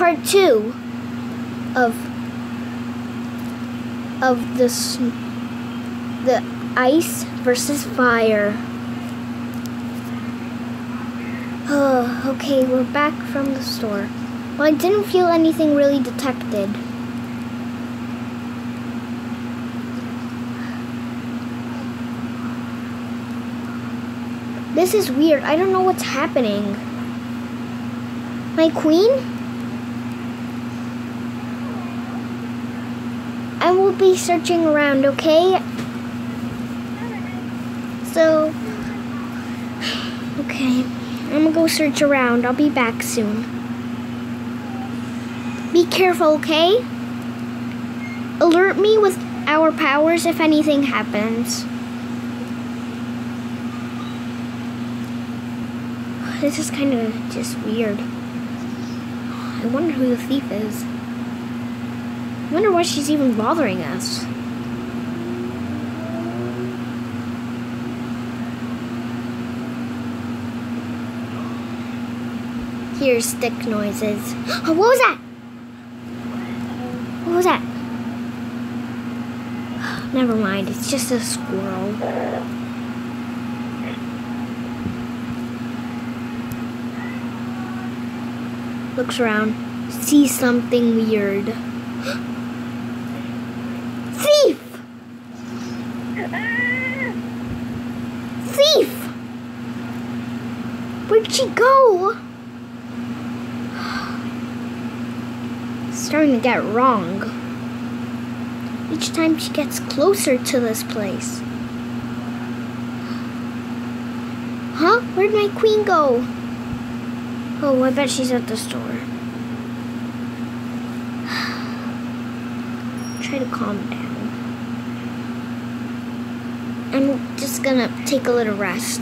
part two of of this the ice versus fire. Oh, okay, we're back from the store. Well, I didn't feel anything really detected. This is weird. I don't know what's happening. My queen? I will be searching around, okay? So, okay. I'm gonna go search around. I'll be back soon. Be careful, okay? Alert me with our powers if anything happens. This is kind of just weird. I wonder who the thief is. I wonder why she's even bothering us. Here's stick noises. Oh, what was that? What was that? Never mind, it's just a squirrel. Looks around, sees something weird. Thief! Thief! Where'd she go? Starting to get wrong. Each time she gets closer to this place. Huh? Where'd my queen go? Oh, I bet she's at the store. Try to calm down. I'm just gonna take a little rest.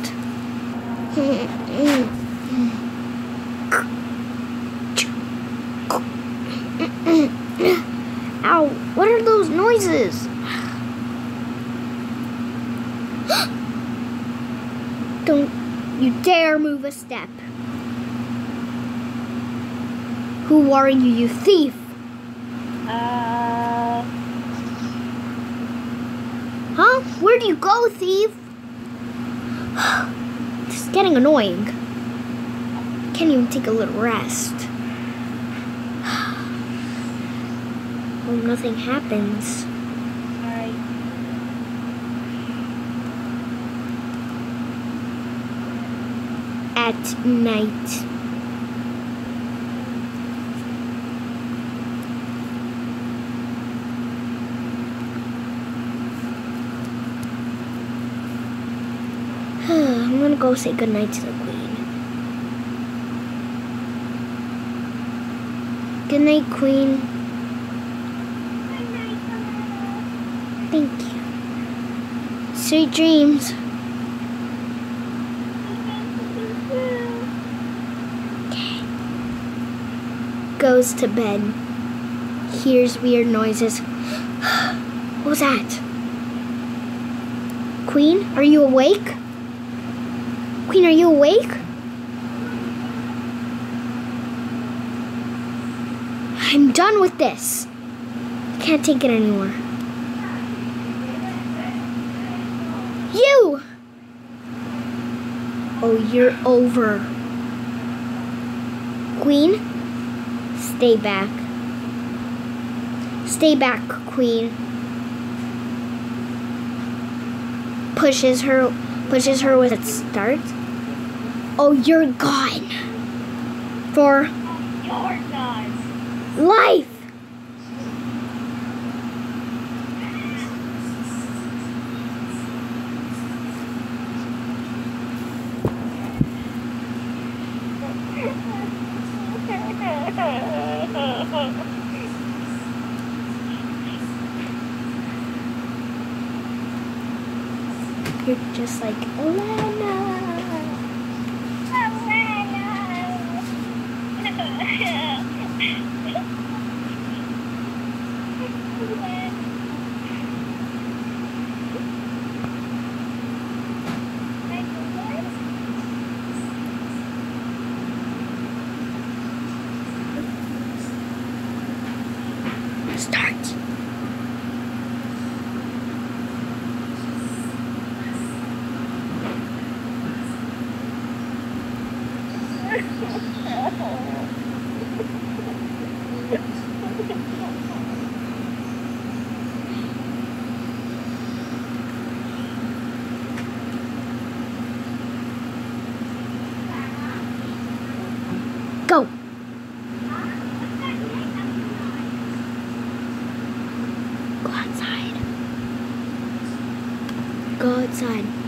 Ow, what are those noises? Don't you dare move a step. Who are you, you thief? Uh, Where do you go, thief? This is getting annoying. Can't even take a little rest. Oh, nothing happens. At night. I'm gonna go say goodnight to the queen. Good night, queen. Thank you. Sweet dreams. Goes to bed. Hears weird noises. what was that? Queen, are you awake? Queen, are you awake? I'm done with this. Can't take it anymore. You! Oh, you're over. Queen, stay back. Stay back, Queen. Pushes her pushes her with its start. Oh, you're gone. For life. You're just like oh, Lana. Go. Go outside. Go outside.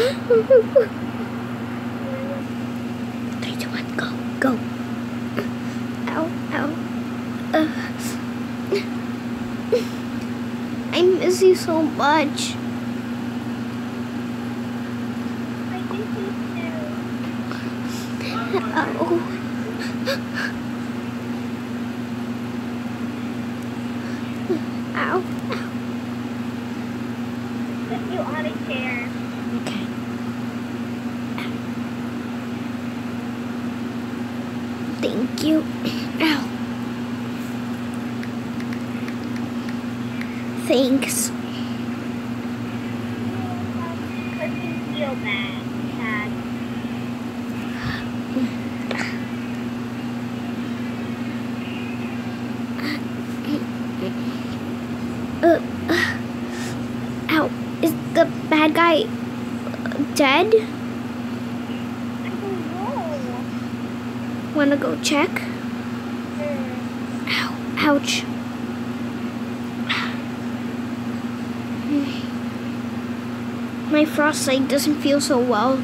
Three, two, one, go, go. Ow, ow. Uh. I miss you so much. I think he's new. Ow. Ow. Put you on a chair. Okay. Thank you. Ow. Thanks. Uh, uh, ow. Is the bad guy dead? I don't know. Wanna go check? Ow. Ouch. My frostbite doesn't feel so well.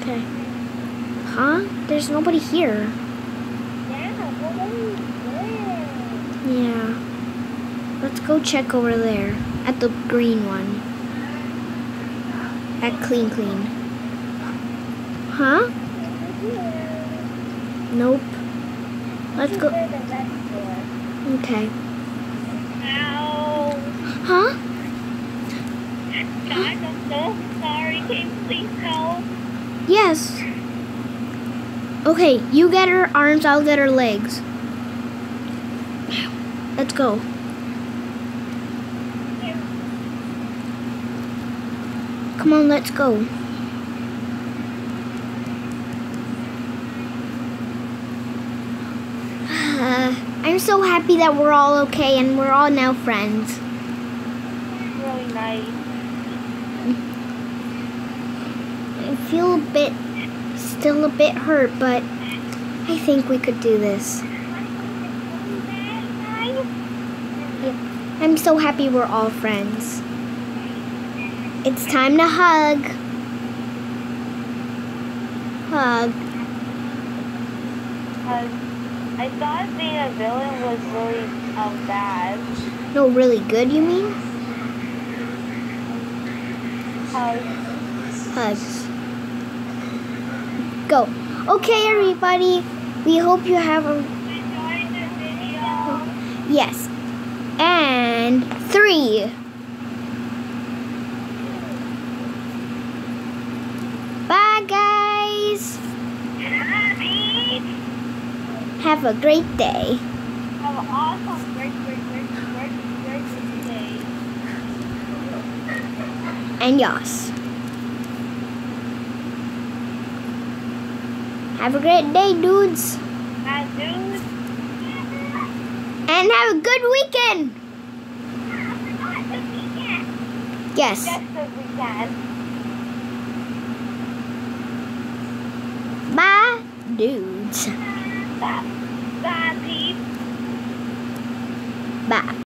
Okay. Huh? There's nobody here. Yeah. Let's go check over there at the green one. At Clean Clean. Huh? Nope. Let's go. Okay. Ow. Huh? I'm so sorry. Can you please help? Yes. Okay, you get her arms, I'll get her legs. Let's go. Come on, let's go. Uh, I'm so happy that we're all okay and we're all now friends. Really nice. I feel a bit, still a bit hurt, but I think we could do this. I'm so happy we're all friends. It's time to hug. Hug. Because I thought being a villain was really um, bad. No, really good, you mean? Because Hugs. Go. Okay, everybody. We hope you have a enjoyed the video. yes. And three. Bye, guys. Happy. Have a great day. Have an awesome, great, great, great, great, great, great day. And yas. Have a great day, dudes. And dude. And have a good weekend. Yes. Just as we. Bye, dudes. Bye, bye, peeps. Bye.